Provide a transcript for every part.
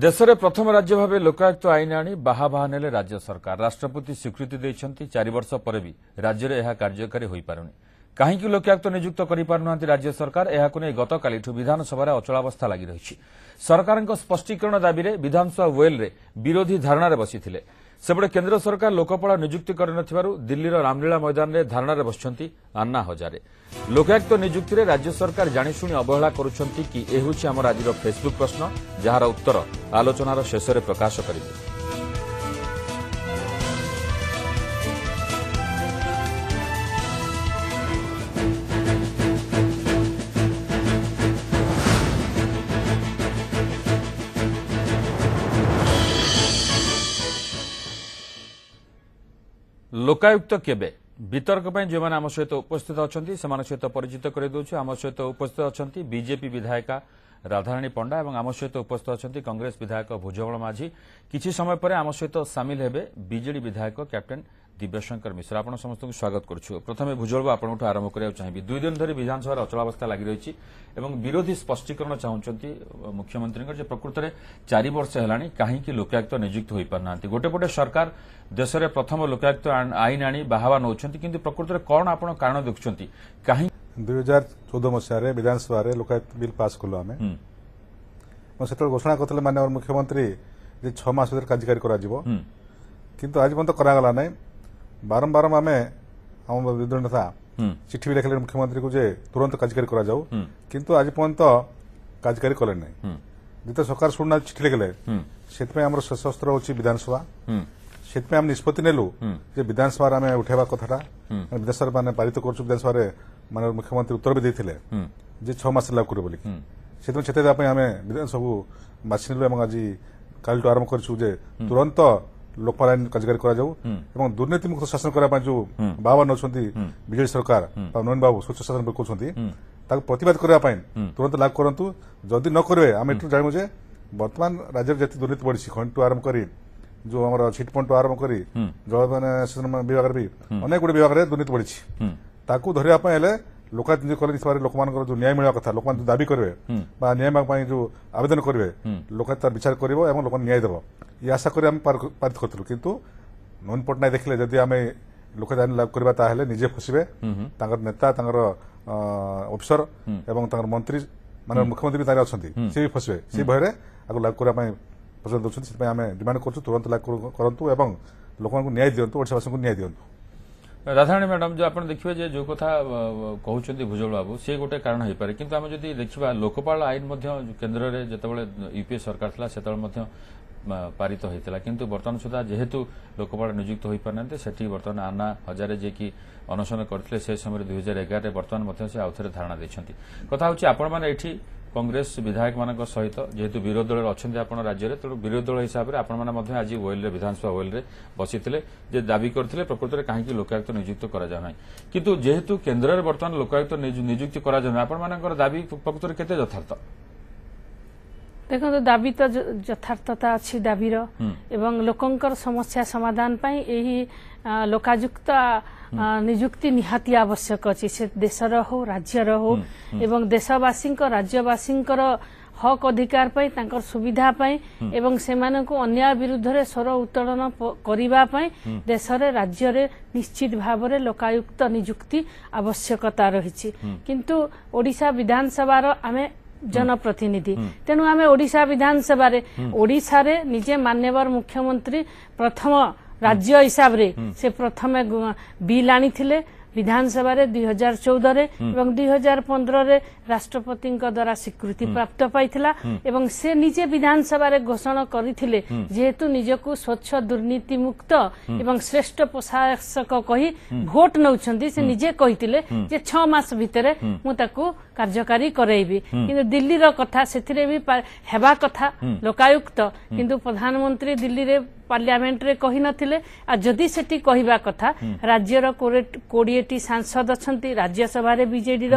ଦେଶରେ ପ୍ରଥମ ରାଜ୍ୟ ଭାବେ ଲୋକାୟୁକ୍ତ ଆଇନ ଆଣି ବାହା ବାହା ନେଲେ ରାଜ୍ୟ ସରକାର ରାଷ୍ଟ୍ରପତି ସ୍ୱୀକୃତି ଦେଇଛନ୍ତି ଚାରିବର୍ଷ ପରେ ବି ରାଜ୍ୟରେ ଏହା କାର୍ଯ୍ୟକାରୀ ହୋଇପାରୁନି କାହିଁକି ଲୋକାୟୁକ୍ତ ନିଯୁକ୍ତ କରିପାରୁନାହାନ୍ତି ରାଜ୍ୟ ସରକାର ଏହାକୁ ନେଇ ଗତକାଲିଠୁ ବିଧାନସଭାରେ ଅଚଳାବସ୍ଥା ଲାଗି ରହିଛି ସରକାରଙ୍କ ସ୍ୱଷ୍ଟୀକରଣ ଦାବିରେ ବିଧାନସଭା ୱେଲ୍ରେ ବିରୋଧୀ ଧାରଣାରେ ବସିଥିଲେ ସେପଟେ କେନ୍ଦ୍ର ସରକାର ଲୋକପାଳ ନିଯୁକ୍ତି କରିନଥିବାରୁ ଦିଲ୍ଲୀର ରାମଲୀଳା ମଇଦାନରେ ଧାରଣାରେ ବସିଛନ୍ତି ଆନ୍ନା ହଜାରେ ଲୋକାୟୁକ୍ତ ନିଯୁକ୍ତିରେ ରାଜ୍ୟ ସରକାର ଜାଣିଶୁଣି ଅବହେଳା କରୁଛନ୍ତି କି ଏ ହେଉଛି ଆମର ଆଜିର ଫେସ୍ବୁକ୍ ପ୍ରଶ୍ନ ଯାହାର ଉତ୍ତର ଆଲୋଚନାର ଶେଷରେ ପ୍ରକାଶ କରିବେ লোকায়ুক্ত কেবে বিতর্ক পাই যে আমার সহ উপস্থিত অনেক সহ পরিচিত করে দেছু আমার সহ উপস্থিত অনেক বিজেপি বিধায়িকা রাধারাণী পণ্ডা এবং আমার সহ উপস্থিত অনেক কংগ্রেস বিধায়ক ভুজবল মাঝি কিছু সময় পরে আমার সহ সামিল হবে বিজেডি বিধায়ক ক্যাপ্টেন ଦିବ୍ୟଶଙ୍କର ମିଶ୍ର ଆପଣ ସମସ୍ତଙ୍କୁ ସ୍ୱାଗତ କରୁଛୁ ପ୍ରଥମେ ଭୁଜଳବାବୁ ଆପଣଙ୍କଠୁ ଆରମ୍ଭ କରିବାକୁ ଚାହିଁବି ଦୁଇ ଦିନ ଧରି ବିଧାନସଭାର ଅଚଳାବସ୍ଥା ଲାଗି ରହିଛି ଏବଂ ବିରୋଧୀ ସ୍ପଷ୍ଟୀକରଣ ଚାହୁଁଛନ୍ତି ମୁଖ୍ୟମନ୍ତ୍ରୀଙ୍କର ଯେ ପ୍ରକୃତରେ ଚାରି ବର୍ଷ ହେଲାଣି କାହିଁକି ଲୋକାୟୁକ୍ତ ନିଯୁକ୍ତ ହୋଇପାରୁନାହାନ୍ତି ଗୋଟେ ପଟେ ସରକାର ଦେଶରେ ପ୍ରଥମ ଲୋକାୟୁକ୍ତ ଆଇନ ଆଣି ବାହାବା ନେଉଛନ୍ତି କିନ୍ତୁ ପ୍ରକୃତରେ କ'ଣ ଆପଣ କାରଣ ଦେଖୁଛନ୍ତି କାହିଁକି ଦୁଇ ହଜାର ଚଉଦ ମସିହାରେ ବିଧାନସଭାରେ ଲୋକାୟୁକ୍ତ ବିଲ୍ ପାସ୍ କଲୁ ଆମେ ସେତେବେଳେ ଘୋଷଣା କରିଥିଲେ ମାନ୍ୟବର ମୁଖ୍ୟମନ୍ତ୍ରୀ ଯେ ଛଅ ମାସ ଭିତରେ କାର୍ଯ୍ୟକାରୀ କରାଯିବ କିନ୍ତୁ ଆଜି ପର୍ଯ୍ୟନ୍ତ କରାଗଲା ନାହିଁ ବାରମ୍ବାର ଆମେ ଆମ ବିଦ୍ରୋହୀ ନେତା ଚିଠି ବି ଲେଖିଲେ ମୁଖ୍ୟମନ୍ତ୍ରୀଙ୍କୁ ଯେ ତୁରନ୍ତ କାର୍ଯ୍ୟକାରୀ କରାଯାଉ କିନ୍ତୁ ଆଜି ପର୍ଯ୍ୟନ୍ତ କାର୍ଯ୍ୟକାରୀ କଲେ ନାହିଁ ଯେତେ ସରକାର ଶୁଣୁନାହାନ୍ତି ଚିଠି ଲେଖିଲେ ସେଥିପାଇଁ ଆମର ଶେଷ ସ୍ତର ହେଉଛି ବିଧାନସଭା ସେଥିପାଇଁ ଆମେ ନିଷ୍ପତ୍ତି ନେଲୁ ଯେ ବିଧାନସଭାରେ ଆମେ ଉଠାଇବା କଥାଟା ବିଧାନସଭାରେ ମାନେ ପାରିତ କରୁଛୁ ବିଧାନସଭାରେ ମାନେ ମୁଖ୍ୟମନ୍ତ୍ରୀ ଉତ୍ତର ବି ଦେଇଥିଲେ ଯେ ଛଅ ମାସ ଲାଗୁ କରିବେ ବୋଲିକି ସେଥିପାଇଁ ଚେତାଇ ଦେବା ପାଇଁ ଆମେ ବିଧାନ ସବୁ ବାଛି ନେଲୁ ଏବଂ ଆଜି କାଲିଠୁ ଆରମ୍ଭ କରିଛୁ ଯେ ତୁରନ୍ତ ଲୋକପାଳ ଆଇନ କାର୍ଯ୍ୟକାରୀ କରାଯାଉ ଏବଂ ଦୁର୍ନୀତିମୁକ୍ତ ଶାସନ କରିବା ପାଇଁ ଯେଉଁ ବାବା ନେଉଛନ୍ତି ବିଜେଡି ସରକାର ବା ନବୀନ ବାବୁ ସ୍ୱଚ୍ଛ ଶାସନ କରୁଛନ୍ତି ତାକୁ ପ୍ରତିବାଦ କରିବା ପାଇଁ ତୁରନ୍ତ ଲାଗୁ କରନ୍ତୁ ଯଦି ନ କରିବେ ଆମେ ଏଠୁ ଜାଣିବୁ ଯେ ବର୍ତ୍ତମାନ ରାଜ୍ୟରେ ଯେତେ ଦୁର୍ନୀତି ବଢ଼ିଛି ଖଣିଠୁ ଆରମ୍ଭ କରି ଯେଉଁ ଆମର ଚିଟ୍ଫଣ୍ଡଠୁ ଆରମ୍ଭ କରି ଜଳ ବିଭାଗରେ ବି ଅନେକ ଗୁଡ଼ିଏ ବିଭାଗରେ ଦୁର୍ନୀତି ବଢ଼ିଛି ତାକୁ ଧରିବା ପାଇଁ ହେଲେ ଲୋକ ଯୋଉ କଲେ ସଭାରେ ଲୋକମାନଙ୍କର ଯୋଉ ନ୍ୟାୟ ମିଳିବା କଥା ଲୋକମାନେ ଦାବି କରିବେ ବା ନ୍ୟାୟ ପାଇଁ ଯୋଉ ଆବେଦନ କରିବେ ଲୋକାୟତ ତାର ବିଚାର କରିବ ଏବଂ ଲୋକମାନେ ନ୍ୟାୟ ଦେବ ଏ ଆଶା କରି ଆମେ ପାରିତ କରିଥିଲୁ କିନ୍ତୁ ନବୀନ ପଟ୍ଟନାୟକ ଦେଖିଲେ ଯଦି ଆମେ ଲୋକଦାନ ଲାଭ କରିବା ତାହେଲେ ନିଜେ ଫସିବେ ତାଙ୍କର ନେତା ତାଙ୍କର ଅଫିସର ଏବଂ ତାଙ୍କର ମନ୍ତ୍ରୀ ମାନେ ମୁଖ୍ୟମନ୍ତ୍ରୀ ବି ତାଙ୍କର ଅଛନ୍ତି ସେ ବି ଫସିବେ ସେ ଭୟରେ ଆକୁ ଲାଭ କରିବା ପାଇଁ ପ୍ରସ୍ତାବ ଦେଉଛନ୍ତି ସେଥିପାଇଁ ଆମେ ଡିମାଣ୍ଡ କରୁଛୁ ତୁରନ୍ତ ଲାଭ କରନ୍ତୁ ଏବଂ ଲୋକମାନଙ୍କୁ ନ୍ୟାୟ ଦିଅନ୍ତୁ ଓଡ଼ିଶାବାସୀଙ୍କୁ ନ୍ୟାୟ ଦିଅନ୍ତୁ ରାଧାରାଣୀ ମ୍ୟାଡ଼ାମ୍ ଯେଉଁ ଆପଣ ଦେଖିବେ ଯେ ଯେଉଁ କଥା କହୁଛନ୍ତି ଭୁଜଳ ବାବୁ ସେ ଗୋଟେ କାରଣ ହୋଇପାରେ କିନ୍ତୁ ଆମେ ଯଦି ଦେଖିବା ଲୋକପାଳ ଆଇନ ମଧ୍ୟ କେନ୍ଦ୍ରରେ ଯେତେବେଳେ ୟୁପିଏ ସରକାର ଥିଲା ସେତେବେଳେ ମଧ୍ୟ পারিত হয়েছিল কিন্তু বর্তমান সুদ্ধা যেহেতু লোকপাল নিযুক্ত হয়ে পার না সেটি বর্তমান আনা হাজারে যে কি অনশন করে সে সময় দুই হাজার এগারে বর্তমান সে আউথরে ধারণা দিয়েছেন কথা হচ্ছে আপনার এটি কংগ্রেস বিধায়কମାନଙ୍କ ସହିତ ଯେହେତୁ ବିରୋଧୀ ଦଳରେ ଅଛନ୍ତି ଆପଣ ରାଜ୍ୟରେ ତେଣୁ ବିରୋଧୀ ଦଳ ହିସାବରେ ଆପଣମାନେ ମଧ୍ୟ ଆଜି ୱେଲ୍ରେ ବିଧାନସଭା ୱେଲ୍ରେ ବସିଥିଲେ ଯେ ଦାବି କରିଥିଲେ ପ୍ରକୃତରେ କାହିଁକି ଲୋକାୟୁକ୍ତ ନିଯୁକ୍ତ କରାଯାଉ ନାହିଁ କିନ୍ତୁ ଯେହେତୁ କେନ୍ଦ୍ରରେ ବର୍ତ୍ତମାନ ଲୋକାୟୁକ୍ତ ନିଯୁକ୍ତି କରାଯାଉ ନାହିଁ ଆପଣମାନଙ୍କର ଦାବି ପ୍ରକୃତରେ କେତେ ଯଥାର୍ଥ ଦେଖନ୍ତୁ ଦାବି ତ ଯଥାର୍ଥତା ଅଛି ଦାବିର ଏବଂ ଲୋକଙ୍କର ସମସ୍ୟା ସମାଧାନ ପାଇଁ ଏହି ଲୋକାଯୁକ୍ତ ନିଯୁକ୍ତି ନିହାତି ଆବଶ୍ୟକ ଅଛି ସେ ଦେଶର হো ରାଜ୍ୟର ହଉ ଏବଂ ଦେଶବାସୀଙ୍କ ରାଜ୍ୟବାସୀଙ୍କର হক অধিকার পাই তাঁর সুবিধা পাই এবং সেমানকু অন্যায় বিরুদ্ধে স্বর উত্তোলন করা দেশের রাজ্যের নিশ্চিত ভাবে লোকায়ুক্ত নিযুক্তি আবশ্যকতা রয়েছে কিন্তু ওড়শা বিধানসভার আমি জনপ্রতিনিধি তেণু আমি ওড়িশা বিধানসভার ওড়িশার নিজে মান্যবর মুখ্যমন্ত্রী প্রথম রাজ্য হিসাবে সে প্রথমে বিল আনিলে ବିଧାନସଭାରେ ଦୁଇ ହଜାର ଚଉଦରେ ଏବଂ ଦୁଇ ହଜାର ପନ୍ଦରରେ ରାଷ୍ଟ୍ରପତିଙ୍କ ଦ୍ୱାରା ସ୍ୱୀକୃତି ପ୍ରାପ୍ତ ପାଇଥିଲା ଏବଂ ସେ ନିଜେ ବିଧାନସଭାରେ ଘୋଷଣା କରିଥିଲେ ଯେହେତୁ ନିଜକୁ ସ୍ୱଚ୍ଛ ଦୁର୍ନୀତିମୁକ୍ତ ଏବଂ ଶ୍ରେଷ୍ଠ ପ୍ରଶାସକ କହି ଭୋଟ ନେଉଛନ୍ତି ସେ ନିଜେ କହିଥିଲେ ଯେ ଛଅ ମାସ ଭିତରେ ମୁଁ ତାକୁ କାର୍ଯ୍ୟକାରୀ କରାଇବି କିନ୍ତୁ ଦିଲ୍ଲୀର କଥା ସେଥିରେ ବି ହେବା କଥା ଲୋକାୟୁକ୍ତ କିନ୍ତୁ ପ୍ରଧାନମନ୍ତ୍ରୀ ଦିଲ୍ଲୀରେ ପାର୍ଲିଆମେଣ୍ଟରେ କହିନଥିଲେ ଆଉ ଯଦି ସେଠି କହିବା କଥା ରାଜ୍ୟର କୋଡ଼ିଏଟି ସାଂସଦ ଅଛନ୍ତି ରାଜ୍ୟସଭାରେ ବିଜେଡିର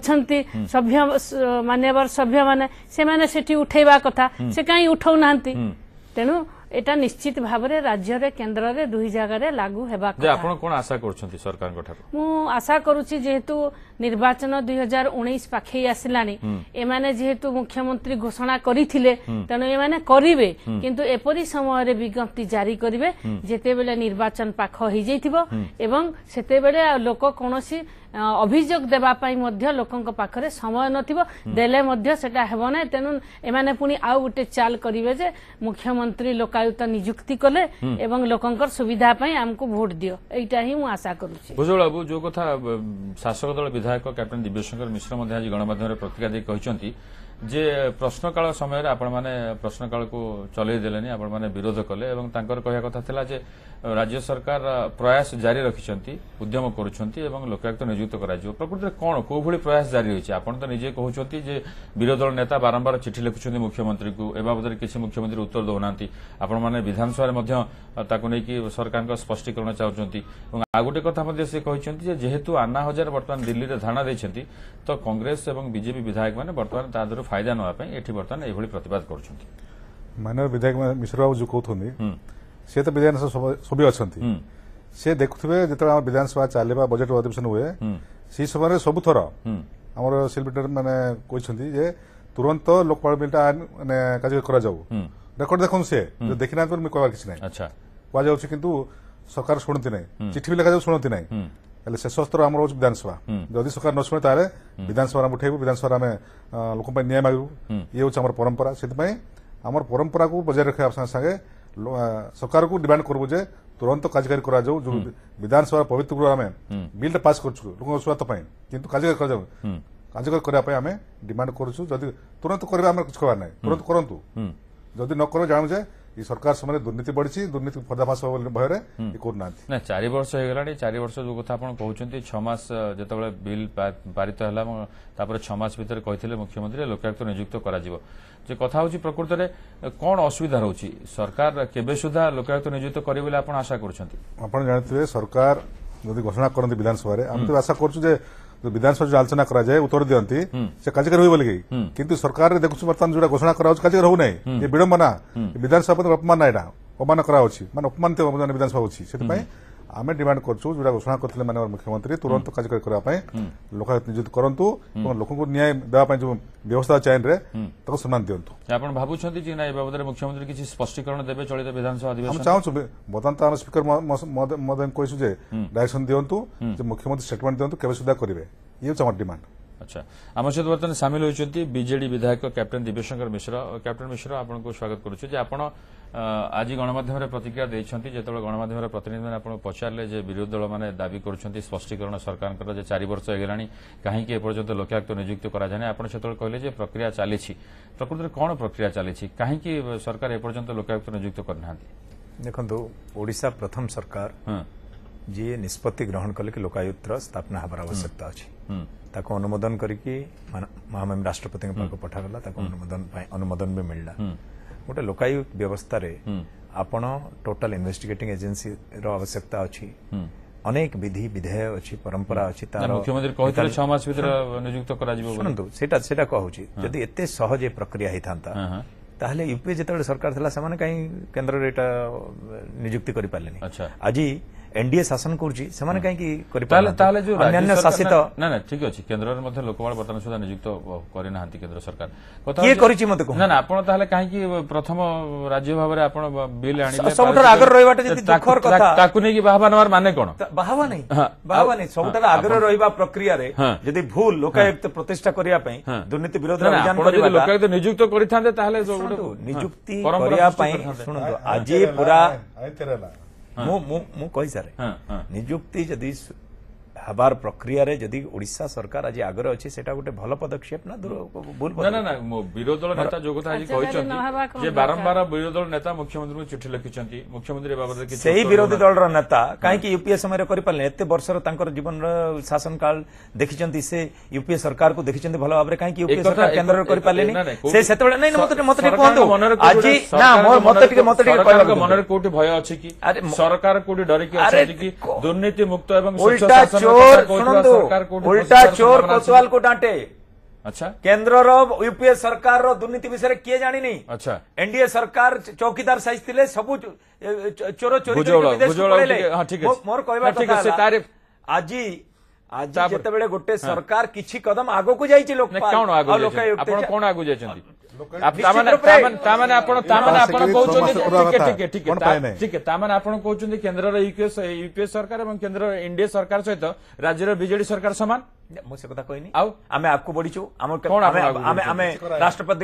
ଅଛନ୍ତି ସଭ୍ୟ ମାନ୍ୟବର ସଭ୍ୟମାନେ ସେମାନେ ସେଠି ଉଠେଇବା କଥା ସେ କାହିଁ ଉଠଉନାହାନ୍ତି ତେଣୁ এটা ନିଶ୍ଚିତ ଭାବରେ ରାଜ୍ୟରେ କେନ୍ଦ୍ରରେ ଦୁଇ ଜାଗାରେ ଲାଗୁ ହେବା ଆପଣ କ'ଣ ଆଶା କରୁଛନ୍ତି ସରକାରଙ୍କଠାରୁ ମୁଁ ଆଶା କରୁଛି ଯେହେତୁ ନିର୍ବାଚନ ଦୁଇ ହଜାର ଉଣେଇଶ ପାଖେଇ ଆସିଲାଣି ଏମାନେ ଯେହେତୁ ମୁଖ୍ୟମନ୍ତ୍ରୀ ଘୋଷଣା କରିଥିଲେ ତେଣୁ ଏମାନେ କରିବେ କିନ୍ତୁ ଏପରି ସମୟରେ ବିଜ୍ଞପ୍ତି ଜାରି କରିବେ ଯେତେବେଳେ ନିର୍ବାଚନ ପାଖ ହେଇଯାଇଥିବ ଏବଂ ସେତେବେଳେ ଲୋକ କୌଣସି অভিযোগ দেওয়া মধ্য লোকঙ্ পাখে সময় নেলে সেটা হব না তেমন এমানে পুঁ আউ গোটে চাল করবে যে মুখ্যমন্ত্রী লোকায়ুক্ত নিযুক্তি কলে এবং লোকঙ্কর সুবিধা আমি ভোট দিও এইটা হি আশা করুছি ভুজল বাবু যে কথা শাসক দল বিধায়ক ক্যাপ্টেন দিব্যশঙ্কর মিশ্র আজ গণমাধ্যমের প্রতিক্রিয়া দিয়ে যে প্রশ্নকাল সময়ের আপনার প্রশ্নকালকে চলাই দেলে আপনার বিরোধ কলে এবং তাঁর কহা কথা লা যে রাজ্য সরকার প্রয়াস জারি রাখিছেন উদ্যম করছেন এবং লোকায়ুক্ত নিযুক্ত করা প্রকৃতির কোণ কোভাবে প্রয়াস জারি রয়েছে আপনার তো নিজে কুমার যে বিরোধী দল নেতা বারম্বার চিঠি লিখুছেন মুখ্যমন্ত্রী এ বাবদে কিছু মুখ্যমন্ত্রী উত্তর দেউনা আপনার বিধানসভার তাকে নিয়ে সরকার স্পষ্টীকরণ চাহুন এবং ଆଉ ଗୋଟେ କଥା ମଧ୍ୟ ସେ କହିଛନ୍ତି ଯେ ଯେହେତୁ ଆନ୍ନା ହଜାର ବର୍ତ୍ତମାନ ଦିଲ୍ଲୀରେ ଧାରଣା ଦେଇଛନ୍ତି ତ କଂଗ୍ରେସ ଏବଂ ବିଜେପି ବିଧାୟକମାନେ ବର୍ତ୍ତମାନ ତା ଦେହରୁ ଏଥିରୁ ଫାଇଦା ନେବା ପାଇଁ ଏଠି ବର୍ତ୍ତମାନ ଏଭଳି ପ୍ରତିବାଦ କରୁଛନ୍ତି ମାନ୍ୟବର ବିଧାୟକ ମିଶ୍ର ବାବୁ ଯୋଉ କହୁଛନ୍ତି ସେ ତ ବିଧାନସଭା ସଭ୍ୟ ଅଛନ୍ତି ସେ ଦେଖୁଥିବେ ଯେତେବେଳେ ଆମ ବିଧାନସଭା ଚାଲିବା ବଜେଟ୍ ଅଧିବେଶନ ହୁଏ ସେହି ସମୟରେ ସବୁଥର ଆମର ସିଲିବ୍ରେଟର ମାନେ କହିଛନ୍ତି ଯେ ତୁରନ୍ତ ଲୋକପାଳ ବିଲ୍ଟା ମାନେ କାର୍ଯ୍ୟ କରାଯାଉ ରେକର୍ଡ ଦେଖନ୍ତୁ ସେ ଦେଖିନାହାନ୍ତି ମୁଁ କହିବାର କିଛି ନାହିଁ କୁହାଯାଉଛି କିନ୍ତୁ ସରକାର ଶୁଣନ୍ତି ନାହିଁ ଚିଠି ବି ଲେଖାଯାଉ ଶୁଣନ୍ତି ନାହିଁ ହେଲେ ଶେଷ ସ୍ତର ଆମର ହେଉଛି ବିଧାନସଭା ଯଦି ସରକାର ନ ଶୁଣେ ତାହେଲେ ବିଧାନସଭାରେ ଆମେ ଉଠାଇବୁ ବିଧାନସଭାରେ ଆମେ ଲୋକଙ୍କ ପାଇଁ ନ୍ୟାୟ ମାଗିବୁ ଇଏ ହେଉଛି ଆମର ପରମ୍ପରା ସେଥିପାଇଁ ଆମର ପରମ୍ପରାକୁ ବଜାୟ ରଖିବା ସାଙ୍ଗେ ସାଙ୍ଗେ ସରକାରକୁ ଡିମାଣ୍ଡ କରିବୁ ଯେ ତୁରନ୍ତ କାର୍ଯ୍ୟକାରୀ କରାଯାଉ ଯୋଉ ବିଧାନସଭା ପବିତ୍ର ଗୃହ ଆମେ ବିଲ୍ଟା ପାସ୍ କରୁଛୁ ଲୋକଙ୍କ ସ୍ୱାର୍ଥ ପାଇଁ କିନ୍ତୁ କାର୍ଯ୍ୟକାରୀ କରାଯାଉ କାର୍ଯ୍ୟକାରୀ କରିବା ପାଇଁ ଆମେ ଡିମାଣ୍ଡ କରୁଛୁ ଯଦି ତୁରନ୍ତ କରିବା ଆମର କିଛି କହିବାର ନାହିଁ ତୁରନ୍ତ କରନ୍ତୁ ଯଦି ନ କରିବ ଜାଣୁ ଯେ ଏ ସରକାର ସମୟରେ ଦୁର୍ନୀତି ବଢିଛି ଦୁର୍ନୀତି ବୋଲି ଭୟରେ କରୁନାହାନ୍ତି ନା ଚାରି ବର୍ଷ ହେଇଗଲାଣି ଚାରି ବର୍ଷ ଯୋଉ କଥା ଆପଣ କହୁଛନ୍ତି ଛଅ ମାସ ଯେତେବେଳେ ବିଲ୍ ପାରିତ ହେଲା ତାପରେ ଛଅ ମାସ ଭିତରେ କହିଥିଲେ ମୁଖ୍ୟମନ୍ତ୍ରୀ ଲୋକାୟୁକ୍ତ ନିଯୁକ୍ତ କରାଯିବ ଯେ କଥା ହେଉଛି ପ୍ରକୃତରେ କ'ଣ ଅସୁବିଧା ରହୁଛି ସରକାର କେବେ ସୁଦ୍ଧା ଲୋକାୟୁକ୍ତ ନିଯୁକ୍ତ କରିବେ ବୋଲି ଆପଣ ଆଶା କରୁଛନ୍ତି ଆପଣ ଜାଣିଥିବେ ସରକାର ଯଦି ଘୋଷଣା କରନ୍ତି ବିଧାନସଭାରେ ଆମେ ତ ଆଶା କରୁଛୁ ଯେ ବିଧାନସଭା ଯୋଉ ଆଲୋଚନା କରାଯାଏ ଉତ୍ତର ଦିଅନ୍ତି ସେ କାର୍ଯ୍ୟକାରୀ ହୁଏ ବୋଲିକି କିନ୍ତୁ ସରକାରରେ ଦେଖୁଛୁ ବର୍ତ୍ତମାନ ଯୋଉଟା ଘୋଷଣା କରାଯାଉଛି କାର୍ଯ୍ୟକାରୀ ହଉନାହିଁ ଏ ବିଡ଼ମ୍ବନା ବିଧାନସଭା ପ୍ରତି ଅପମାନ ଏଇଟା ଅପମାନ କରାଯାଉଛି ମାନେ ଅପମାନିତ ବିଧାନସଭା ହେଉଛି ସେଥିପାଇଁ ଆମେ ଡିମାଣ୍ଡ କରୁଛୁ ଯେଉଁଟା ଘୋଷଣା କରିଥିଲେ ମାନ୍ୟବର ମୁଖ୍ୟମନ୍ତ୍ରୀ ତୁରନ୍ତ କାର୍ଯ୍ୟକାରୀ କରିବା ପାଇଁ ଲୋକାୟତ ନିଯୁକ୍ତି କରନ୍ତୁ ଏବଂ ଲୋକଙ୍କୁ ନ୍ୟାୟ ଦେବା ପାଇଁ ଯେଉଁ ବ୍ୟବସ୍ଥା ଚେନ୍ରେ ତାକୁ ସମ୍ମାନ ଦିଅନ୍ତୁ ଆପଣ ଭାବୁଛନ୍ତି ଯେ ନା ଏ ବାବଦରେ ମୁଖ୍ୟମନ୍ତ୍ରୀ କିଛି ସ୍ପଷ୍ଟୀକରଣ ଦେବେ ଚଳିତ ବିଧାନସଭା ଅଧିବେଶନ ଆମେ ଚାହୁଁଛୁ ବର୍ତ୍ତମାନ ତ ଆମେ ସ୍ପିକର ମହୋଦୟଙ୍କୁ କହିଛୁ ଯେ ଡାଇରେକ୍ସନ ଦିଅନ୍ତୁ ଯେ ମୁଖ୍ୟମନ୍ତ୍ରୀ ଷ୍ଟେଟମେଣ୍ଟ ଦିଅନ୍ତୁ କେବେ ସୁଦ୍ଧା କରିବେ ଇଏ ହେଉଛି ଆମର ଡିମାଣ୍ଡ ଆଚ୍ଛା ଆମ ସହିତ ବର୍ତ୍ତମାନ ସାମିଲ ହୋଇଛନ୍ତି ବିଜେଡି ବିଧାୟକ କ୍ୟାପ୍ଟେନ୍ ଦିବ୍ୟଶଙ୍କର ମିଶ୍ର କ୍ୟାପ୍ଟେନ୍ ମିଶ୍ର ଆପଣଙ୍କୁ ସ୍ୱାଗତ କରୁଛୁ ଯେ ଆପଣ ଆଜି ଗଣମାଧ୍ୟମରେ ପ୍ରତିକ୍ରିୟା ଦେଇଛନ୍ତି ଯେତେବେଳେ ଗଣମାଧ୍ୟମର ପ୍ରତିନିଧିମାନେ ଆପଣଙ୍କୁ ପଚାରିଲେ ଯେ ବିରୋଧୀ ଦଳମାନେ ଦାବି କରୁଛନ୍ତି ସ୍ପଷ୍ଟୀକରଣ ସରକାରଙ୍କର ଯେ ଚାରି ବର୍ଷ ହେଇଗଲାଣି କାହିଁକି ଏପର୍ଯ୍ୟନ୍ତ ଲୋକାୟୁକ୍ତ ନିଯୁକ୍ତ କରାଯାଇନି ଆପଣ ସେତେବେଳେ କହିଲେ ଯେ ପ୍ରକ୍ରିୟା ଚାଲିଛି ପ୍ରକୃତରେ କ'ଣ ପ୍ରକ୍ରିୟା ଚାଲିଛି କାହିଁକି ସରକାର ଏପର୍ଯ୍ୟନ୍ତ ଲୋକାୟୁକ୍ତ ନିଯୁକ୍ତ କରିନାହାନ୍ତି ଦେଖନ୍ତୁ ଓଡ଼ିଶା ପ୍ରଥମ ସରକାର ଯିଏ ନିଷ୍ପତ୍ତି ଗ୍ରହଣ କଲେ କି ଲୋକାୟୁକ୍ତର ସ୍ଥାପନା ହେବାର ଆବଶ୍ୟକତା ଅଛି ତାକୁ ଅନୁମୋଦନ କରିକି ମହାମହିମ ରାଷ୍ଟ୍ରପତିଙ୍କ ପାଖକୁ ପଠାଗଲା ତାକୁ ଅନୁମୋଦନ ପାଇଁ ଅନୁମୋଦନ ବି ମିଳିଲା ଗୋଟେ ଲୋକାୟୁକ୍ତ ବ୍ୟବସ୍ଥାରେ ଆପଣ ଟୋଟାଲ ଇନଭେଷ୍ଟିଗେଟିଂ ଏଜେନ୍ସିର ଆବଶ୍ୟକତା ଅଛି অনেক বিধি বিধেয় অছি পরম্পরা অছি তার মুখ্যমন্ত্রী কহিলে 6 মাস ভিতরে নিযুক্ত করা যাব শুনন্তু সেটা সেটা কহুছি যদি এতে সহজে প্রক্রিয়া হইতান্তা তাহলে ইউপি যেতবে সরকার থলা সেমানে কাই কেন্দ্রের এটা নিযুক্তি করি পারলেনি আজি এনডিএ শাসন করছি সেমানে কাইকি করি তাহলে তাহলে যে অন্যান্য শাসিত না না ঠিক আছে কেন্দ্রের মধ্যে লোকপাল বর্তমান সুদ্ধা নিযুক্ত করে না কেন্দ্র সরকার কথা কি করিছি মতে না না আপন তাহলে কাইকি প্রথম রাজ্য ভাবে আপন বিল আনিলে সবুঠার আগর রইবাটা যদি দুঃখর কথা তাকু নেকি বাহাবা নবার মানে কোন বাহাবা নাই বাহাবা নাই সবুঠার আগর রইবা প্রক্রিয়া রে যদি ভুল লোকায়ুক্ত প্রতিষ্ঠা করিয়া পাই দুর্নীতি বিরোধ অভিযান করিবা লোকায়ুক্ত নিযুক্ত করিথান্তে তাহলে নিযুক্তি করিয়া পুরা मु मु मु कहि सारे हां हां আবার প্রক্রিয়ারে যদি ওড়িশা সরকার আজি আগ্রহ আছে সেটা গুটে ভালো পদক্ষেপ না ভুল না না না বিরোধী দল নেতা যোগ্যতা আজি কইছেন যে বারবার বিরোধী দল নেতা মুখ্যমন্ত্রীকে চিঠি লিখছেন মুখ্যমন্ত্রী এর ব্যাপারে সঠিক বিরোধী দল নেতা কারণ কি ইউপিএস সময় করে পারলে এত বছর তার জীবন শাসন কাল দেখছেন সে ইউপি সরকারকে দেখছেন ভালো ভাবে কারণ কি ইউপি সরকার কেন্দ্র করে পারলে না না না সেটা বড় নাই মত মতই কই মনরে আজি না মোর মত টিকে মত টিকে কই মনরে কোটি ভয় আছে কি সরকার কোড ডরকি আছে কি দুর্নীতি মুক্ত এবং সুস্থ শাসন চোর শুণন্তু উল্টা চোর কোতওয়াল কু ডাঁটে আচ্ছা কেন্দ্রর ইউপিএ সরকার দুর্নীতি বিষয়ে কি জাঁনি আচ্ছা এনডিএ সরকার চৌকিদার সাইজ লে সবু চোর চোরি মোর কহবা কথা গোটে সরকার কিছু কদম আগকু যাইছি লোক কোন আগু যাইছেন କେନ୍ଦ୍ରର ୟୁପିଏ ସରକାର ଏବଂ କେନ୍ଦ୍ରର ଏନ୍ଡିଏ ସରକାର ସହିତ ରାଜ୍ୟର ବିଜେଡି ସରକାର ସମାନ ମୁଁ ସେ କଥା କହିନି ଆଉ ଆମେ ଆଗକୁ ବଢିଛୁ ଆମ ଆମେ ରାଷ୍ଟ୍ରପତି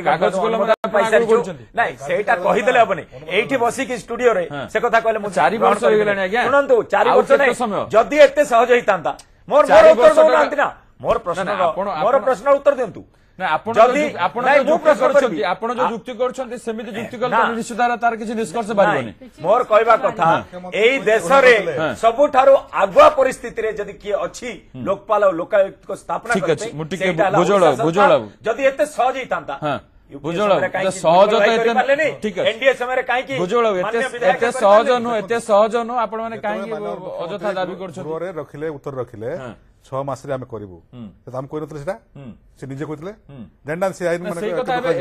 ନାଇଁ ସେଇଟା କହିଦେଲେ ହବନି ଏଇଠି ବସିକି ଷ୍ଟୁଡିଓରେ ସେ କଥା କହିଲେ ମୁଁ ଚାରି ବର୍ଷ ହେଇଗଲାଣି ଆଜ୍ଞା ଶୁଣନ୍ତୁ ଚାରି ବର୍ଷ ଯଦି ଏତେ ସହଜ ହେଇଥାନ୍ତା ମୋର ଉତ୍ତର ଦଉନାହାନ୍ତି ନା ମୋର ପ୍ରଶ୍ନର ମୋର ପ୍ରଶ୍ନର ଉତ୍ତର ଦିଅନ୍ତୁ ଆପଣ ଆପଣ ଆପଣ ଯୋଉ ଯୁକ୍ତି କରୁଛନ୍ତି ସେମିତି ଯୁକ୍ତି କଲେ ନିଶ୍ଚିତ ତାର କିଛି ନିଷ୍କର୍ଷ ବାହାରିବନି ମୋର କହିବା କଥା ଏଇ ଦେଶରେ ସବୁଠାରୁ ଆଗୁଆ ପରିସ୍ଥିତିରେ ଯଦି କିଏ ଅଛି ଲୋକପାଳ ଆଉ ଲୋକାୟୁକ୍ତଙ୍କ ସ୍ଥାପନା ଠିକ ଅଛି ମୁଁ ଟିକେ ବୁଝଳ ଯଦି ଏତେ ସହଜ ହେଇଥାନ୍ତା ବୁଝଳ ସହଜ ତ ଏତେ ଠିକ ଅଛି ଏନଡିଏ ଏତେ ସହଜ ନୁହଁ ଏତେ ସହଜ ନୁହଁ ଆପଣମାନେ କାହିଁକି ଅଯଥା ଦାବି କରୁଛନ୍ତି ରଖିଲେ ଉତ୍ତର ରଖିଲେ ଛଅ ମାସରେ ଆମେ କରିବୁ ଆମେ କହିନଥିଲେ ସେଟା ସେ ନିଜେ କହିଥିଲେ ଦେନ୍ ସେ ଆଇନ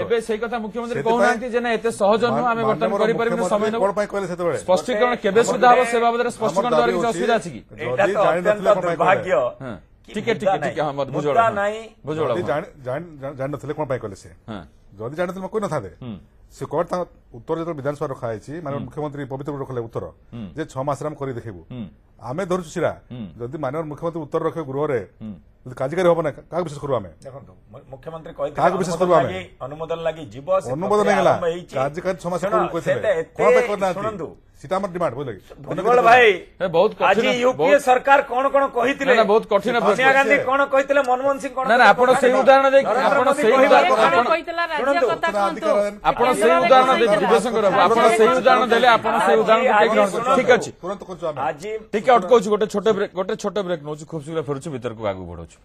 ଏବେ ସେଇ କଥା ମୁଖ୍ୟମନ୍ତ୍ରୀ କହୁନାହାନ୍ତି ଯେ ନା ଏତେ ସହଜ ନୁହଁ ଆମେ ବର୍ତ୍ତମାନ କରିପାରିବୁ ସମୟ କଣ ପାଇଁ କହିଲେ ସେତେବେଳେ ସ୍ପଷ୍ଟୀକରଣ କେବେ ସୁଦ୍ଧା ହେବ ସେ ବାବଦରେ ସ୍ପଷ୍ଟୀକରଣ ଦେବାର କିଛି ଅସୁବିଧା ଅଛି କି ଦୁର୍ଭାଗ୍ୟ ଟିକେ ଟିକେ ଟିକେ ହଁ ମତେ ବୁଝଳ ବୁଝଳ ଜାଣିନଥିଲେ କଣ ପାଇଁ କହିଲେ ସେ ଯଦି ଜାଣିଥିଲେ ମୁଁ କହିନଥାନ୍ତେ ସେ କୋର୍ଟ ତାଙ୍କ ଉତ୍ତର ଯେତେବେଳେ ବିଧାନସଭା ରଖାଯାଇଛି ମାନେ ମୁଖ୍ୟମନ୍ତ୍ରୀ ପବିତ୍ର ରଖିଲେ ଉତ୍ତର ଯେ ଛଅ ମାସରେ ଆମେ କରି ଦେଖେଇବୁ ଆମେ ଧରୁଛୁ ସିରା ଯଦି ମାନ୍ୟ ମୁଖ୍ୟମନ୍ତ୍ରୀ ଉତ୍ତର ରଖିବେ ଗୃହରେ କାର୍ଯ୍ୟକାରୀ ହବ ନା କାହାକୁ ବିଶ୍ୱାସ କରିବୁ ଆମେ ଦେଖନ୍ତୁ ମୁଖ୍ୟମନ୍ତ୍ରୀ କହିଥିଲେ କାହାକୁ ବିଶ୍ୱାସ କରିବୁ ଆମେ ଅନୁମୋଦନ ଲାଗି ଯିବ ଅନୁମୋଦନ ହେଲା କାର୍ଯ୍ୟକାରୀ ଛଅ ମାସ ପୂର୍ବରୁ କହିଥିଲେ କଣ ପାଇଁ କରିନାହାନ୍ତି ସେଟା ଆମର ଡିମାଣ୍ଡ ବୁଝିଲେ କି ଭୁଜବଳ ଭାଇ ବହୁତ ଆଜି ୟୁପିଏ ସରକାର କଣ କଣ କହିଥିଲେ ନା ବହୁତ କଠିନ ସୋନିଆ ଗାନ୍ଧୀ କଣ କହିଥିଲେ ମନମୋହନ ସିଂ କଣ ନା ଆପଣ ସେଇ ଉଦାହରଣ ଦେଇ ଆପଣ ସେଇ ଉଦାହରଣ ଆପଣ ସେଇ ଉଦାହରଣ ଦେଇ ଦିବ୍ୟଶଙ୍କର ଆପଣ ସେଇ ଉଦାହରଣ ଦେଲେ ଆପଣ ସେଇ ଉଦାହରଣ କେ ଗ୍ରହଣ କରୁଛନ୍ତି ଠିକ ଅଛି ତୁରନ୍ତ କରୁଛୁ ଆମେ ଆଜି ଟିକେ ଅଟକଉଛୁ ଗୋଟେ ଛୋଟ ବ୍ରେକ୍ ଗୋଟେ ଛୋଟ ବ୍ରେକ୍ ନଉଛୁ ଖୁବ ଶୀଘ୍ର ଫେରୁଛୁ ବିତର୍କକୁ ଆଗକୁ ବଢାଉଛୁ 거죠.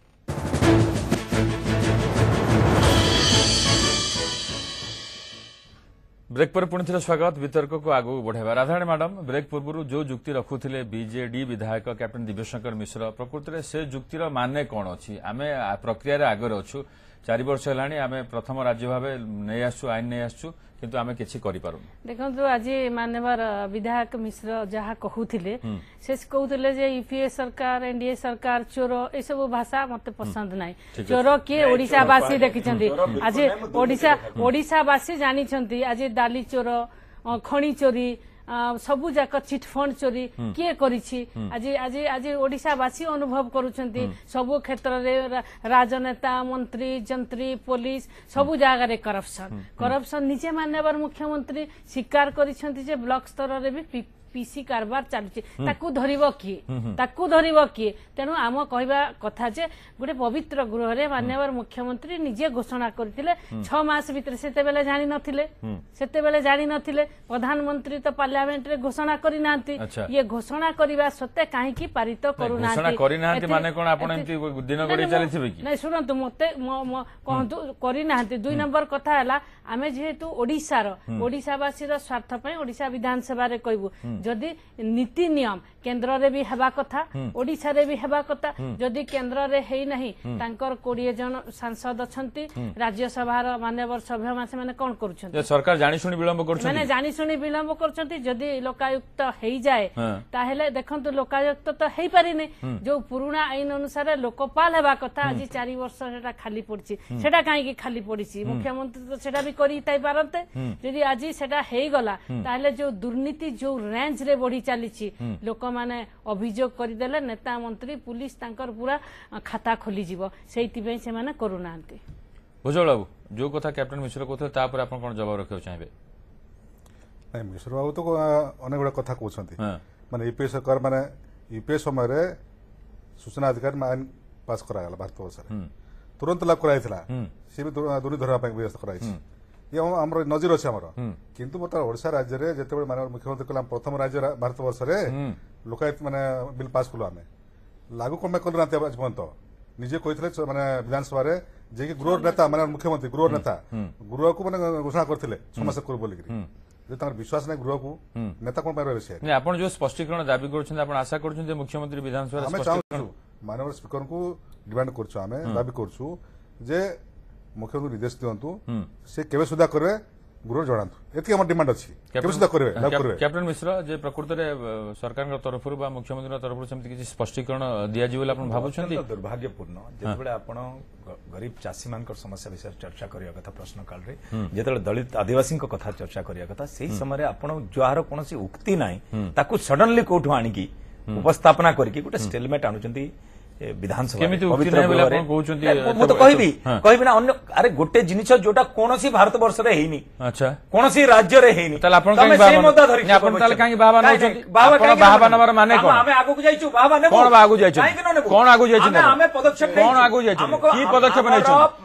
ବ୍ରେକ୍ ପରେ ପୁଣିଥିଲେ ସ୍ୱାଗତ ବିତର୍କକୁ ଆଗକୁ ବଢ଼ାଇବା ରାଧାରାଣୀ ମ୍ୟାଡାମ୍ ବ୍ରେକ୍ ପୂର୍ବରୁ ଯେଉଁ ଯୁକ୍ତି ରଖୁଥିଲେ ବିଜେଡି ବିଧାୟକ କ୍ୟାପ୍ଟେନ୍ ଦିବ୍ୟଶଙ୍କର ମିଶ୍ର ପ୍ରକୃତରେ ସେ ଯୁକ୍ତିର ମାନେ କ'ଣ ଅଛି ଆମେ ପ୍ରକ୍ରିୟାରେ ଆଗରେ ଅଛୁ চারি বর্ষ হেলানি আমি প্রথম রাজ্য ভাবে নেই আসছু আইন নেই আসছু কিন্তু আমি কিছু করিপারুনি দেখন্তু আজি মাননীয় বিধায়ক মিশ্র যাহা কহুতিলে সে কহুতিলে যে ইউপিএ সরকার এনডিএ সরকার চোর এসব ভাষা মতে পছন্দ নাই চোর কে ওড়িশাবাসী দেখিছন্তি আজি ওড়িশা ওড়িশাবাসী জানিছন্তি আজি ডালি চোর খনি চোরি ସବୁ ଯାକ ଚିଟଫଣ୍ଡ ଚୋରି କିଏ କରିଛି ଆଜି ଆଜି ଆଜି ଓଡ଼ିଶାବାସୀ ଅନୁଭବ କରୁଛନ୍ତି ସବୁ କ୍ଷେତ୍ରରେ ରାଜନେତା ମନ୍ତ୍ରୀ ଯନ୍ତ୍ରୀ ପୋଲିସ ସବୁ ଜାଗାରେ କରପସନ କରପସନ ନିଜେ ମାନ୍ୟବର ମୁଖ୍ୟମନ୍ତ୍ରୀ ସ୍ୱୀକାର କରିଛନ୍ତି ଯେ ବ୍ଲକ ସ୍ତରରେ ବି পিসি কারবার ଚାଲିଛି ତାକୁ ଧରିବ କିଏ ତାକୁ ଧରିବ କିଏ ତେଣୁ ଆମ କହିବା କଥା ଯେ ଗୋଟେ ପବିତ୍ର ଗୃହରେ ମାନ୍ୟବର ମୁଖ୍ୟମନ୍ତ୍ରୀ ନିଜେ ଘୋଷଣା କରିଥିଲେ ଛଅ ମାସ ଭିତରେ ସେତେବେଳେ ଜାଣିନଥିଲେ ସେତେବେଳେ ଜାଣିନଥିଲେ ପ୍ରଧାନମନ୍ତ୍ରୀ ତ ପାର୍ଲାମେଣ୍ଟରେ ଘୋଷଣା କରିନାହାନ୍ତି ଇଏ ଘୋଷଣା କରିବା ସତ୍ତ୍ୱେ କାହିଁକି ପାରିତ କରୁନାହାନ୍ତି ମାନେ କଣ ଆପଣ ଦିନ ଗଡି ଚାଲିଥିବେ କି ନାଇଁ ଶୁଣନ୍ତୁ ମତେ କହନ୍ତୁ କରିନାହାନ୍ତି ଦୁଇ ନମ୍ବର କଥା ହେଲା ଆମେ ଯେହେତୁ ଓଡ଼ିଶାର ଓଡ଼ିଶାବାସୀର ସ୍ୱାର୍ଥ ପାଇଁ ଓଡ଼ିଶା ବିଧାନସଭାରେ କହିବୁ যদি নীতি নিয়ম কেন্দ্রে বি হওয়া কথা ওড়িশার বি হওয়া কথা যদি কেন্দ্রে হই না তাঁকর কোড়িয়ে জন সাংসদ অনেক রাজ্যসভার মানবর সভ্য মানে কন করছেন সরকার জাশুনি বিলম্ব করছেন মানে জাশুনি বিলম্ব করছেন যদি লোকায়ুক্ত হয়ে যায় তাহলে দেখুন লোকায়ুক্ত তো হয়ে পারিনি যে পুরোনা আইন অনুসারে লোকপাল হওয়া কথা আজ চারি বর্ষ সেটা খালি পড়ছে সেটা কাইকি খালি পড়ছে মুখ্যমন্ত্রী তো সেটা বি করি তাই পারতে যদি আজ সেটা হয়ে গলা তাহলে যে দুর্নীতি যে রেঞ্জরে বড়ি চালিছি লোক ମାନେ ଅଭିଯୋଗ କରିଦେଲେ ନେତା ମନ୍ତ୍ରୀ ପୁଲିସ ତାଙ୍କର ପୁରା ଖାତା ଖୋଲିଯିବ ସେଇଥିପାଇଁ ସେମାନେ କରୁନାହାନ୍ତି ଭୁଜବଳ ବାବୁ ଯୋଉ କଥା କ୍ୟାପ୍ଟେନ ମିଶ୍ର କହୁଥିଲେ ତାପରେ ଆପଣ କଣ ଜବାବ ରଖିବାକୁ ଚାହିଁବେ ନାଇଁ ମିଶ୍ର ବାବୁ ତ ଅନେକ ଗୁଡ଼ା କଥା କହୁଛନ୍ତି ମାନେ ୟୁପିଏ ସରକାର ମାନେ ୟୁପିଏ ସମୟରେ ସୂଚନା ଅଧିକାର ଆଇନ ପାସ୍ କରାଗଲା ଭାରତ ବର୍ଷରେ ତୁରନ୍ତ ଲାଭ କରାଯାଇଥିଲା ସିଏ ବି ଦୁରି ଧରିବା ପାଇଁ ବ୍ୟବସ୍ଥା କରାଯାଇଛି ଇଏ ଆମର ନଜିର ଅଛି ଆମର କିନ୍ତୁ ବର୍ତ୍ତମାନ ଓଡ଼ିଶା ରାଜ୍ୟରେ ଯେତେବେଳେ ମାନେ ମୁଖ୍ୟମନ୍ତ୍ରୀ କହିଲେ ଆମ ପ୍ରଥମ ରାଜ୍ୟ ଭାରତବର୍ଷରେ ଲୋକାୟତ ମାନେ ବିଲ୍ ପାସ୍ କଲୁ ଆମେ ଲାଗୁ କ'ଣ ପାଇଁ କଲୁ ନାହାନ୍ତି ଆଜି ପର୍ଯ୍ୟନ୍ତ ନିଜେ କହିଥିଲେ ମାନେ ବିଧାନସଭାରେ ଯିଏକି ଗୃହ ନେତା ମାନେ ମୁଖ୍ୟମନ୍ତ୍ରୀ ଗୃହ ନେତା ଗୃହକୁ ମାନେ ଘୋଷଣା କରିଥିଲେ ଛମାସ କରୁ ବୋଲିକିରି ଯଦି ତାଙ୍କର ବିଶ୍ୱାସ ନାହିଁ ଗୃହକୁ ନେତା କ'ଣ ପାଇଁ ରହିବେ ସେ ଆପଣ ଯେଉଁ ସ୍ପଷ୍ଟୀକରଣ ଦାବି କରୁଛନ୍ତି ଆପଣ ଆଶା କରୁଛନ୍ତି ଯେ ମୁଖ୍ୟମନ୍ତ୍ରୀ ବିଧାନସଭାରେ ଆମେ ଚାହୁଁଛୁ ମାନ୍ୟବର ସ୍ପିକରଙ୍କୁ ଡିମାଣ୍ଡ କରୁଛୁ ଆମେ ଦାବି କରୁଛୁ ଯେ ମୁଖ୍ୟମନ୍ତ୍ରୀ ନିର୍ଦ୍ଦେଶ ଦିଅନ୍ତୁ ସେ କେବେ ସୁଦ୍ଧା କରିବେ ଗୃହରେ ଜଣାନ୍ତୁ ଏତିକି ଆମର ଡିମାଣ୍ଡ ଅଛି କେବେ ସୁଦ୍ଧା କରିବେ କ୍ୟାପ୍ଟେନ୍ ମିଶ୍ର ଯେ ପ୍ରକୃତରେ ସରକାରଙ୍କ ତରଫରୁ ବା ମୁଖ୍ୟମନ୍ତ୍ରୀଙ୍କ ତରଫରୁ ସେମିତି କିଛି ସ୍ପଷ୍ଟୀକରଣ ଦିଆଯିବ ବୋଲି ଆପଣ ଭାବୁଛନ୍ତି ଦୁର୍ଭାଗ୍ୟପୂର୍ଣ୍ଣ ଯେତେବେଳେ ଆପଣ ଗରିବ ଚାଷୀମାନଙ୍କର ସମସ୍ୟା ବିଷୟରେ ଚର୍ଚ୍ଚା କରିବା କଥା ପ୍ରଶ୍ନକାଳରେ ଯେତେବେଳେ ଦଳିତ ଆଦିବାସୀଙ୍କ କଥା ଚର୍ଚ୍ଚା କରିବା କଥା ସେହି ସମୟରେ ଆପଣ ଯାହାର କୌଣସି ଉକ୍ତି ନାହିଁ ତାକୁ ସଡନଲି କୋଉଠୁ ଆଣିକି ଉପସ୍ଥାପନା କରିକି ଗୋଟେ ଷ୍ଟେଲମେଟ୍ ଆଣୁଛନ୍ତି ବିଧାନସଭା ମୁଁ ତ କହିବି କହିବି ନା ଅନ୍ୟ ଆରେ ଗୋଟେ ଜିନିଷ ଯୋଉଟା କୌଣସି ଭାରତ ବର୍ଷରେ ହେଇନି କୌଣସି ରାଜ୍ୟରେ ହେଇନି ପଦକ୍ଷେପ ନେଇଛନ୍ତି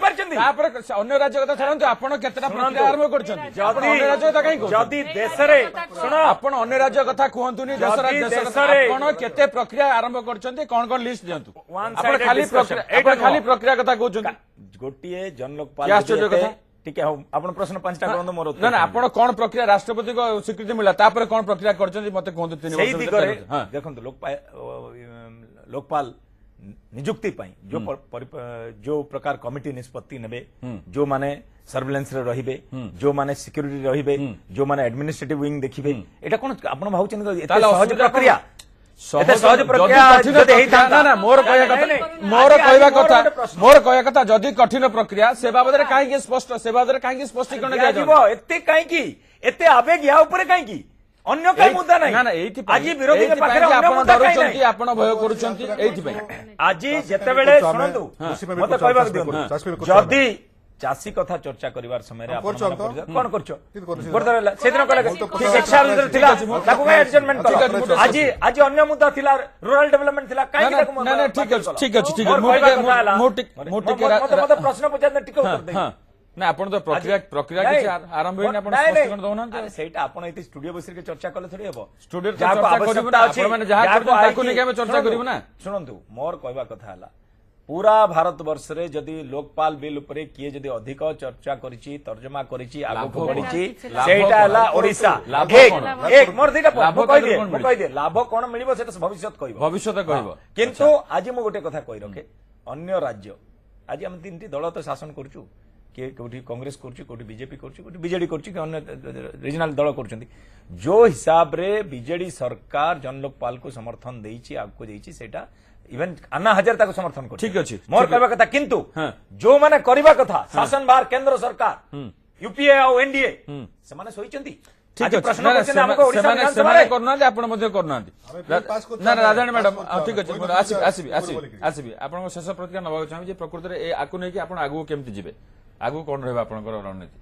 ପାଇପାରିଛନ୍ତି ତାପରେ ଅନ୍ୟ ରାଜ୍ୟ କଥା ଛାଡ଼ନ୍ତୁ ଆପଣ କେତେଟା ପ୍ରକ୍ରିୟା ଆରମ୍ଭ କରିଛନ୍ତି ଅନ୍ୟ ରାଜ୍ୟ କଥା କାହିଁ ଯଦି ଦେଶରେ ଶୁଣ ଆପଣ ଅନ୍ୟ ରାଜ୍ୟ କଥା କୁହନ୍ତୁନି ଦେଶ ଦେଶରେ ଆପଣ କେତେ ପ୍ରକ୍ରିୟା ଆରମ୍ଭ କରିଛନ୍ତି କଣ କଣ ଲିଷ୍ଟ ଦିଅନ୍ତୁ ଆପଣ ଖାଲି ଆପଣ ଖାଲି ପ୍ରକ୍ରିୟା କଥା କହୁଛନ୍ତି ଗୋଟିଏ ଜନଲୋକପାଳ ଟିକେ ହଉ ଆପଣ ପ୍ରଶ୍ନ ପାଞ୍ଚଟା କରନ୍ତୁ ମୋର ନା ଆପଣ କଣ ପ୍ରକ୍ରିୟା ରାଷ୍ଟ୍ରପତିଙ୍କ ସ୍ୱୀକୃତି ମିଳିଲା ତାପରେ କଣ ପ୍ରକ୍ରିୟା କରିଛନ୍ତି ମତେ କୁହନ୍ତୁ ତିନି ବର୍ଷ ଦିଗରେ ଦେଖନ୍ତୁ ଲୋକପାଳ निजुक्ति जो हम्म। पर, जो प्रकार कमिटी निष्पत्ति ने हम्म। जो माने सर्भेलांस रही हम्म। जो माने सिक्यूरीटी रही जो माने एडमिनिस्ट्रेटिव विंग देखिए मोर कह कथा कठिन प्रक्रिया से बाबद कहीं स्पष्ट से बाबद कहीं स्पष्टीकरण दिया आवेगी कहीं অন্য কাই মুদ্দা নাই না না এইথি আজি বিরোধী পাখরে অন্য মুদ্দা কাই নাই আপন ভয় করুচন্তি এইথি পাই আজি যেতেবেলে শুনন্তু মতে কইবা দিও যদি চাষী কথা চর্চা করিবার সময় কোন করছো সেদিন কলে শিক্ষা থিলা তাকু কাই এডজস্টমেন্ট কর আজি আজি অন্য মুদ্দা থিলা রুরাল ডেভেলপমেন্ট থিলা কাই কি তাকু না না ঠিক আছে ঠিক আছে ঠিক আছে মো মো প্রশ্ন পচার না উত্তর দেই না ଆପଣ ତ ପ୍ରକ୍ରିୟା ପ୍ରକ୍ରିୟା କିଛି ଆରମ୍ଭ ହେଇନି ଆପଣ ସ୍ପଷ୍ଟୀକରଣ ଦଉନାହାନ୍ତି ସେଇଟା ଆପଣ ଏଠି ସ୍ଟୁଡିଓ ବସିକି ଚର୍ଚ୍ଚା କଲେ ଥୋଡ଼ି ହେବ ସ୍ଟୁଡିଓ ଚର୍ଚ୍ଚା କରିବୁ ନା ଆପଣମାନେ ଯାହା କରୁଛନ୍ତି ତାକୁ ନେଇକି ଆମେ ଚର୍ଚ୍ଚା କରିବୁ ନା ଶୁଣନ୍ତୁ ମୋର କହିବା କଥା ହେଲା ପୁରା ଭାରତବର୍ଷରେ ଯଦି ଲୋକପାଲ ବିଲ୍ ଉପରେ କିଏ ଯଦି ଅଧିକ ଚର୍ଚ୍ଚା କରିଛି ତର୍ଜମା କରିଛି ଆଗକୁ ବଢିଛି ସେଇଟା ହେଲା ଓଡ଼ିଶା ମୋର ଦିଟା କହିଦିଏ ଲାଭ କଣ ମିଳିବ ସେଟା ଭବିଷ୍ୟତ କହିବ ଭବିଷ୍ୟତ କହିବ କିନ୍ତୁ ଆଜି ମୁଁ ଗୋଟେ କଥା କହି ରଖେ ଅନ୍ୟ ରାଜ୍ୟ ଆଜି ଆମେ ତିନିଟି ଦଳ ତ ଶାସନ କରୁଛୁ କିଏ କେଉଁଠି କଂଗ୍ରେସ କରୁଛି କେଉଁଠି ବିଜେପି କରୁଛି କେଉଁଠି ବିଜେଡି କରୁଛି କି ଅନ୍ୟ ରିଜନାଲ ଦଳ କରୁଛନ୍ତି ଯେଉଁ ହିସାବରେ ବିଜେଡି ସରକାର ଜନଲୋକପାଲକୁ ସମର୍ଥନ ଦେଇଛି ଆଗକୁ ଦେଇଛି ସେଇଟା ইভেন আন্না হাজার তাকে সমর্থন করছে ঠিক আছে মোর কইবা কথা কিন্তু যে মানে করিবা কথা শাসন ভার কেন্দ্র সরকার ইউপিএ আর এনডিএ সেমানে সইচন্তি ঠিক আছে সেমানে সেমানে করনাতে আপন মধ্যে করনাতে না রাজানি ম্যাডাম ঠিক আছে আসিবি আসিবি আসিবি আসিবি আপনার শেষ প্রতিক্রিয়া নবা চাহিবি যে প্রকৃতরে আকু নেকি আপন আগু কেমতি জিবে ଆଗକୁ କଣ ରହିବ ଆପଣଙ୍କର ରଣନୀତି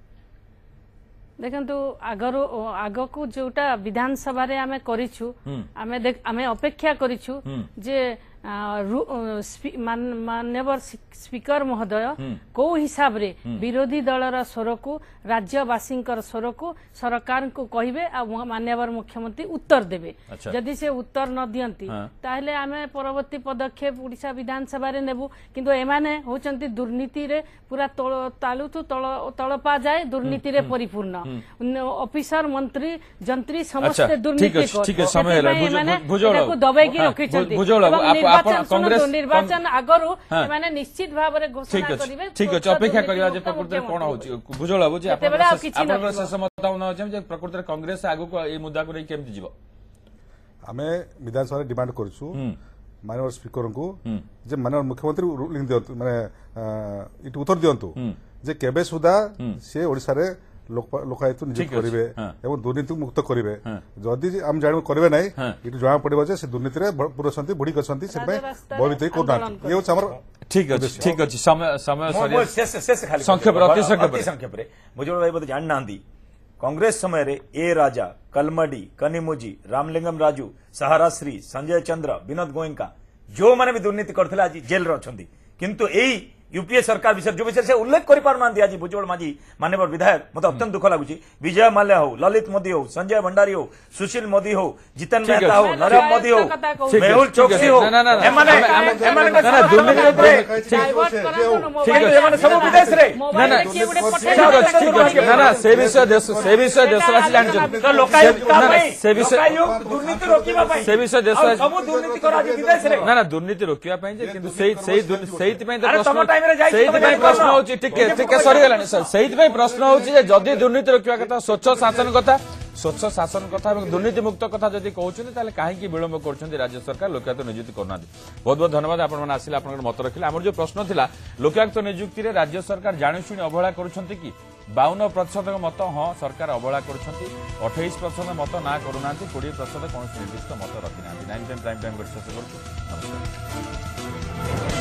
ଦେଖନ୍ତୁ ଆଗରୁ ଆଗକୁ ଯୋଉଟା ବିଧାନସଭାରେ ଆମେ କରିଛୁ ଆମେ ଆମେ ଅପେକ୍ଷା କରିଛୁ ଯେ ମାନ୍ୟବର ସ୍ପିକର ମହୋଦୟ କୋଉ ହିସାବରେ ବିରୋଧୀ ଦଳର ସ୍ୱରକୁ ରାଜ୍ୟବାସୀଙ୍କର ସ୍ୱରକୁ ସରକାରଙ୍କୁ କହିବେ ଆଉ ମାନ୍ୟବର ମୁଖ୍ୟମନ୍ତ୍ରୀ ଉତ୍ତର ଦେବେ ଯଦି ସେ ଉତ୍ତର ନ ଦିଅନ୍ତି ତାହେଲେ ଆମେ ପରବର୍ତ୍ତୀ ପଦକ୍ଷେପ ଓଡ଼ିଶା ବିଧାନସଭାରେ ନେବୁ କିନ୍ତୁ ଏମାନେ ହେଉଛନ୍ତି ଦୁର୍ନୀତିରେ ପୁରା ତାଲୁଠୁ ତଳପା ଯାଏ ଦୁର୍ନୀତିରେ ପରିପୂର୍ଣ୍ଣ ଅଫିସର ମନ୍ତ୍ରୀ ଯନ୍ତ୍ରୀ ସମସ୍ତେ ଦୁର୍ନୀତି ଦବେଇକି ରଖିଛନ୍ତି ନିର୍ବାଚନ ଶୁଣନ୍ତୁ ନିର୍ବାଚନ ଆଗରୁ ସେମାନେ ନିଶ୍ଚିତ ଭାବରେ ଘୋଷଣା କରିବେ ଠିକ ଅଛି ଅପେକ୍ଷା କରିବା ଯେ ପ୍ରକୃତରେ କଣ ହଉଛି ଭୁଜଳ ବାବୁ ଯେ ଆପଣଙ୍କର ଶେଷ ମତାମତ ଅଛି ଯେ ପ୍ରକୃତରେ କଂଗ୍ରେସ ଆଗକୁ ଏଇ ମୁଦ୍ଦାକୁ ନେଇ କେମିତି ଯିବ ଆମେ ବିଧାନସଭାରେ ଡିମାଣ୍ଡ କରୁଛୁ ମାନ୍ୟବର ସ୍ପିକରଙ୍କୁ ଯେ ମାନ୍ୟବର ମୁଖ୍ୟମନ୍ତ୍ରୀ ରୁଲିଂ ଦିଅନ୍ତୁ ମାନେ ଏଠି ଉତ୍ତର ଦିଅନ୍ତୁ ଯେ କେବେ ସୁଦ୍ଧା ସେ ଓଡ଼ିଶାରେ লোকায়ত ନିଯୁକ୍ତ କରିବେ ଏବଂ ଦୁର୍ନୀତିକୁ ମୁକ୍ତ କରିବେ ଯଦି ଆମେ ଜାଣିବୁ କରିବେ ନାହିଁ ଏଠୁ ଜଣାପଡ଼ିବ ଯେ ସେ ଦୁର୍ନୀତିରେ ପୁରୁଷନ୍ତି ବୁଢ଼ୀ ଅଛନ୍ତି ସେଥିପାଇଁ ଭୟଭୀତ କରୁନାହାନ୍ତି ଏ ହେଉଛି ଆମର ଠିକ୍ ଅଛି ଠିକ୍ ଅଛି ସଂକ୍ଷେପରେ ଅତି ସଂକ୍ଷେପରେ ମୁଜବଳ ଭାଇ ବୋଧେ ଜାଣିନାହାନ୍ତି କଂଗ୍ରେସ ସମୟରେ ଏ ରାଜା କଲମଡି କନିମୁଜି ରାମଲିଙ୍ଗମ ରାଜୁ ସାହାରାଶ୍ରୀ ସଞ୍ଜୟ ଚନ୍ଦ୍ର ବିନୋଦ ଗୋଏଙ୍କା ଯେଉଁମାନେ ବି ଦୁର୍ନୀତି କରିଥିଲେ ଆଜି ଜେଲ୍ରେ ଅଛନ୍ତି କିନ୍ତୁ ଏଇ यूपीए सरकार विषय जो विषय से उल्लेख कर आज भुजबल माझी मानव विधायक मत अत्यंत दुख लगुच विजय माल्या हौ ललित मोदी हौ संजय भंडारी हौ सुशील मोदी हौ जितेन मेहता हौ नरेन्द्र मोदी हौ मेहुल चौकसी दुर्नीति तो रोकने ପ୍ରଶ୍ନ ହଉଛି ଟିକେ ଟିକେ ସରିଗଲାଣି ସାର୍ ସେଇଥିପାଇଁ ପ୍ରଶ୍ନ ହଉଛି ଯେ ଯଦି ଦୁର୍ନୀତି ରଖିବା କଥା ସ୍ୱଚ୍ଛ ଶାସନ କଥା ସ୍ୱଚ୍ଛ ଶାସନ କଥା ଏବଂ ଦୁର୍ନୀତିମୁକ୍ତ କଥା ଯଦି କହୁଛନ୍ତି ତାହେଲେ କାହିଁକି ବିଳମ୍ବ କରୁଛନ୍ତି ରାଜ୍ୟ ସରକାର ଲୋକାୟୁକ୍ତ ନିଯୁକ୍ତି କରୁନାହାନ୍ତି ବହୁତ ବହୁତ ଧନ୍ୟବାଦ ଆପଣମାନେ ଆସିଲେ ଆପଣଙ୍କର ମତ ରଖିଲେ ଆମର ଯେଉଁ ପ୍ରଶ୍ନ ଥିଲା ଲୋକାୟୁକ୍ତ ନିଯୁକ୍ତିରେ ରାଜ୍ୟ ସରକାର ଜାଣିଶୁଣି ଅବହେଳା କରୁଛନ୍ତି କି ବାଉନ ପ୍ରତିଶତଙ୍କ ମତ ହଁ ସରକାର ଅବହେଳା କରୁଛନ୍ତି ଅଠେଇଶ ପ୍ରତିଶତ ମତ ନା କରୁନାହାନ୍ତି କୋଡ଼ିଏ ପ୍ରତିଶତ କୌଣସି ନିର୍ଦ୍ଦିଷ୍ଟ ମତ ରଖିନାହାନ୍ତି ନାଇନ୍ ଟାଇମ୍ ପ୍ରାଇମ୍ ଟାଇମ୍ ଶେଷ କରୁଛୁ ନମସ୍କାର